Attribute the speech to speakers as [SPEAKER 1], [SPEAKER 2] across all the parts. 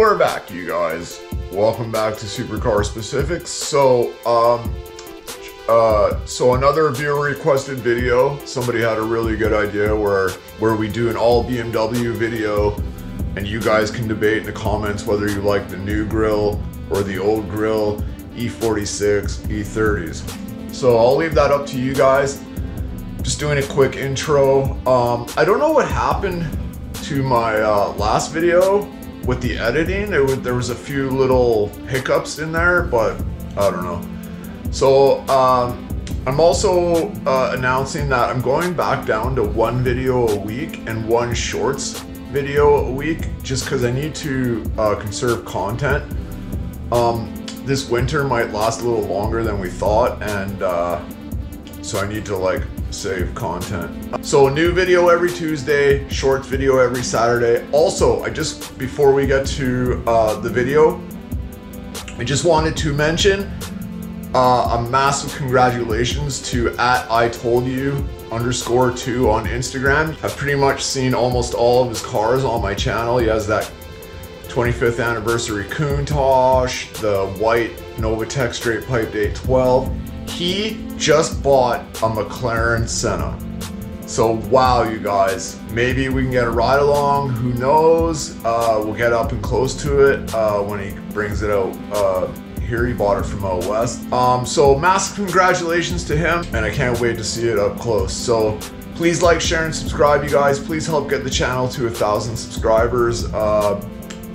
[SPEAKER 1] we're back, you guys. Welcome back to Supercar Specifics. So, um, uh, so another viewer requested video. Somebody had a really good idea where where we do an all BMW video, and you guys can debate in the comments whether you like the new grill or the old grill, E46, E30s. So I'll leave that up to you guys. Just doing a quick intro. Um, I don't know what happened to my uh, last video with the editing. There was, there was a few little hiccups in there, but I don't know. So um, I'm also uh, announcing that I'm going back down to one video a week and one shorts video a week just because I need to uh, conserve content. Um, this winter might last a little longer than we thought and uh, so I need to like save content. So a new video every Tuesday, shorts video every Saturday. Also, I just, before we get to uh, the video, I just wanted to mention uh, a massive congratulations to at I told you underscore two on Instagram. I've pretty much seen almost all of his cars on my channel. He has that 25th anniversary Countach, the white Novitec straight pipe 812. He just bought a McLaren Senna. So wow, you guys, maybe we can get a ride along. Who knows? Uh, we'll get up and close to it uh, when he brings it out. Uh, here he bought it from out west. Um, so massive congratulations to him, and I can't wait to see it up close. So please like, share, and subscribe, you guys. Please help get the channel to a thousand subscribers. Uh,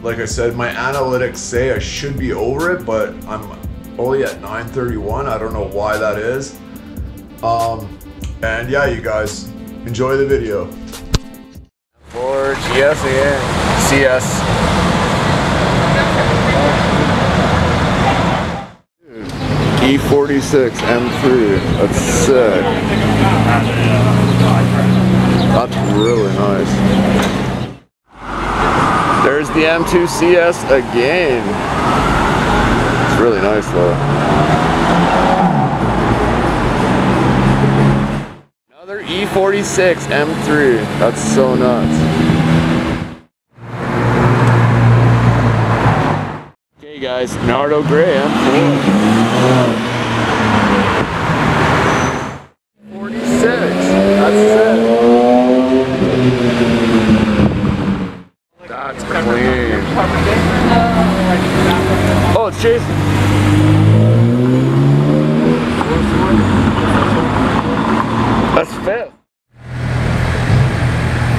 [SPEAKER 1] like I said, my analytics say I should be over it, but I'm only at 931. I don't know why that is. Um, and yeah, you guys, enjoy the video.
[SPEAKER 2] For GS. CS.
[SPEAKER 1] E46 M3, that's sick. That's really nice. There's the M2 CS again. Really nice though. Another E46 M3. That's so nuts. Okay guys, Nardo Gray M4.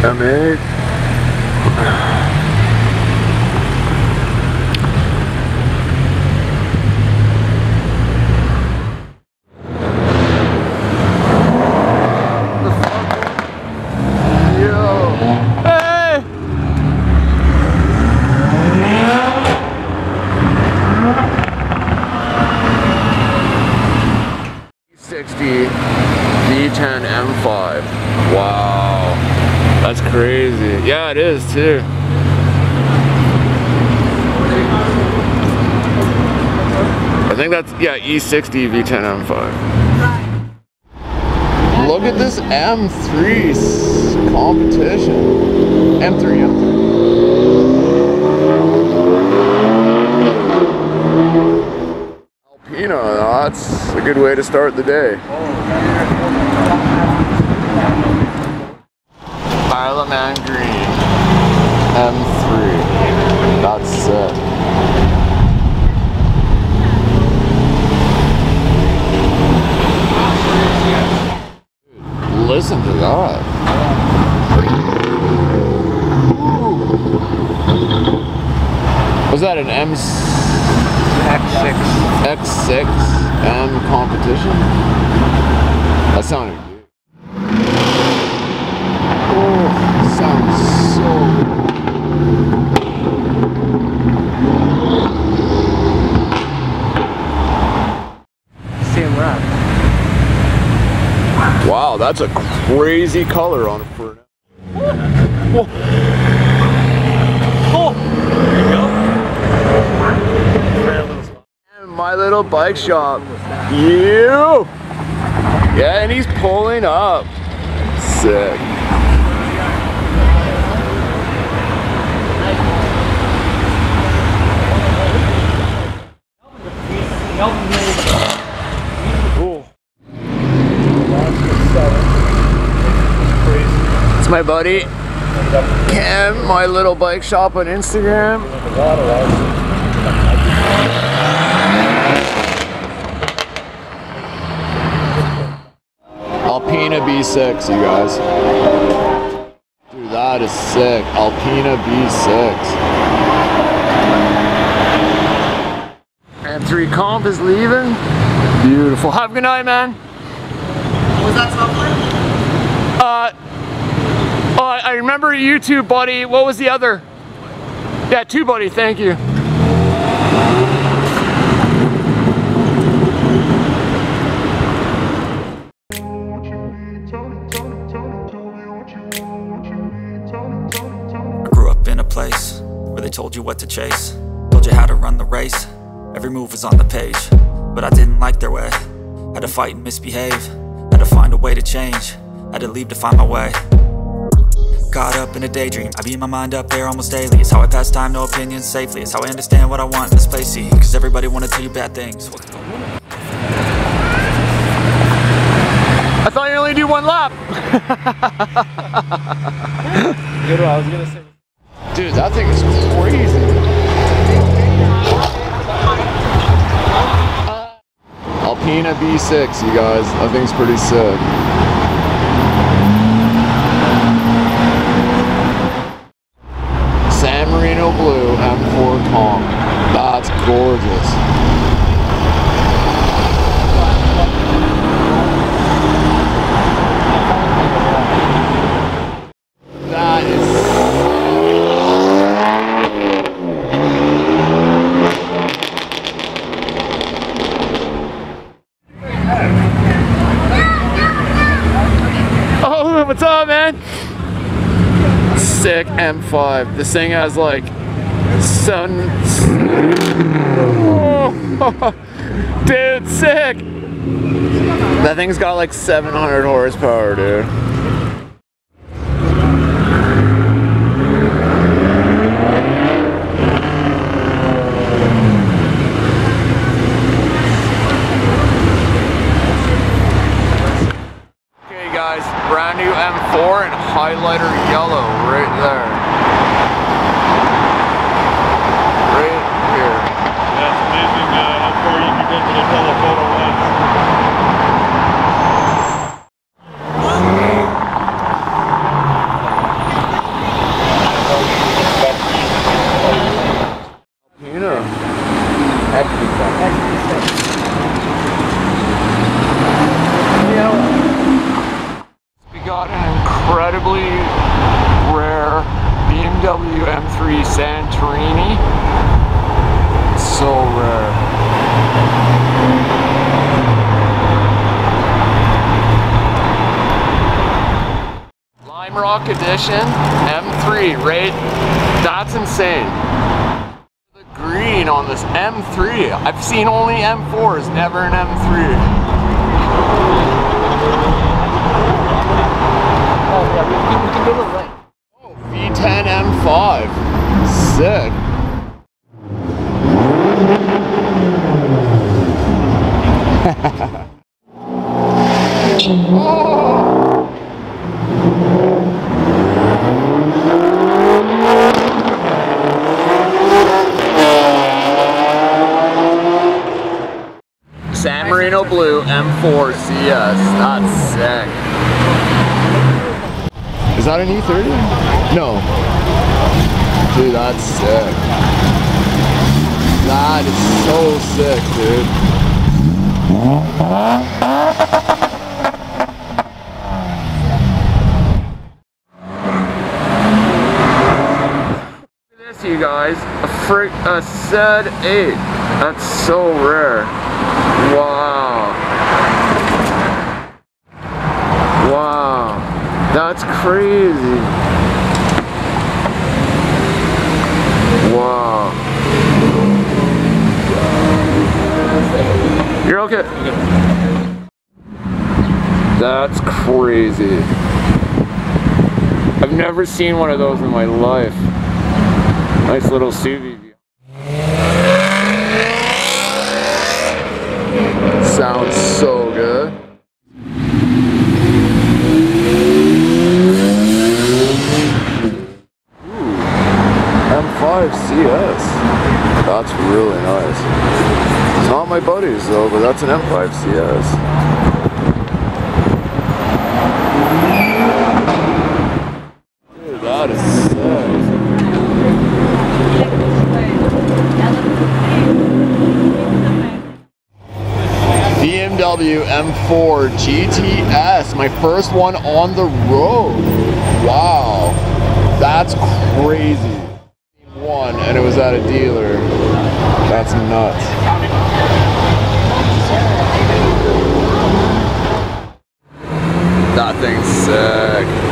[SPEAKER 1] Também Yeah, it is too. I think that's, yeah, E60 V10 M5. Look at this M3 competition. M3, M3. Alpina, that's a good way to start the day. Isle Man Green. M3. That's it. That's a crazy color on it for
[SPEAKER 2] And
[SPEAKER 1] my little bike shop. You! Yeah, and he's pulling up. Sick. help me. It's my buddy Cam, my little bike shop on Instagram. Alpina B6, you guys. Dude, that is sick. Alpina B6. M3 comp is leaving. Beautiful. Have a good night, man.
[SPEAKER 3] Was that software?
[SPEAKER 1] Uh, Oh, I I remember you two, buddy. What was the other? Yeah, two, buddy. Thank you.
[SPEAKER 4] I grew up in a place where they told you what to chase, told you how to run the race. Every move was on the page, but I didn't like their way. Had to fight and misbehave, had to find a way to change, had to leave to find my way. Caught up in a daydream, I beat my mind up there almost daily. It's how I pass time, no opinions safely. It's how I understand what I want in this place, see. Cause everybody wanna tell you bad things.
[SPEAKER 1] I thought you only do one lap.
[SPEAKER 2] Good one, I was gonna say.
[SPEAKER 1] Dude, that thing is crazy. Alpina B6, you guys. That thing's pretty sick. San Marino Blue M4 Comp. That's gorgeous. That is Oh, what's up, man? Sick M5. This thing has like sun. Dude, sick. That thing's got like 700 horsepower, dude. Okay, guys, brand new M4 and highlighter yellow right there. Right here.
[SPEAKER 2] Yeah, it's amazing uh, how far you can get to the telephoto lens.
[SPEAKER 1] You know. We got an incredibly rare BMW M3 Santorini. So rare. Lime Rock Edition M3, right? That's insane. The green on this M3. I've seen only M4s, never an M3. Oh, V10 M5. Sick. San Marino Blue M4 CS. That's sick. Is that an E30? No. Dude, that's sick. That is so sick, dude. Look at this, you guys. A frick, a SED 8. That's so rare. Wow. Wow. That's crazy. Wow. You're okay. That's crazy. I've never seen one of those in my life. Nice little SUV view. M5s though, but that's an M5 CS. Dude, that is sick. BMW M4 GTS, my first one on the road. Wow, that's crazy. One, and it was at a dealer. That's nuts. things uh,